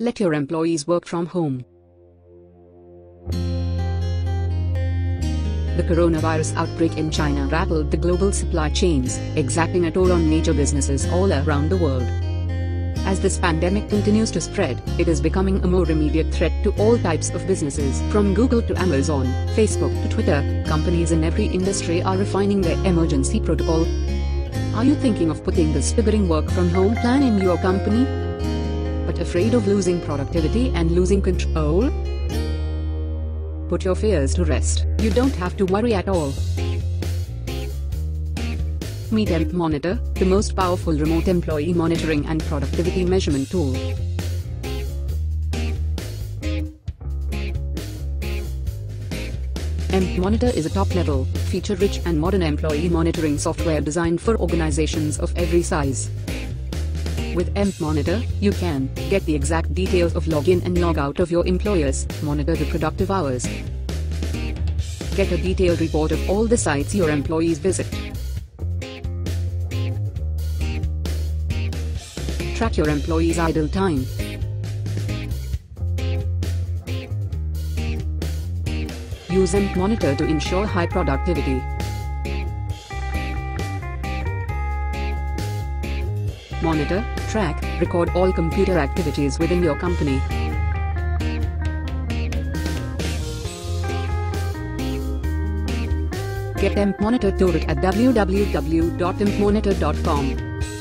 Let your employees work from home. The coronavirus outbreak in China rattled the global supply chains, exacting a toll on major businesses all around the world. As this pandemic continues to spread, it is becoming a more immediate threat to all types of businesses. From Google to Amazon, Facebook to Twitter, companies in every industry are refining their emergency protocol. Are you thinking of putting this figuring work from home plan in your company? But afraid of losing productivity and losing control? Put your fears to rest. You don't have to worry at all. Meet Emp Monitor, the most powerful remote employee monitoring and productivity measurement tool. Emp Monitor is a top-level, feature-rich and modern employee monitoring software designed for organizations of every size. With Emp Monitor, you can get the exact details of login and logout of your employers, monitor the productive hours, get a detailed report of all the sites your employees visit, track your employees' idle time, use Emp Monitor to ensure high productivity. Monitor, track, record all computer activities within your company. Get Emp Monitor to it at www.empmonitor.com.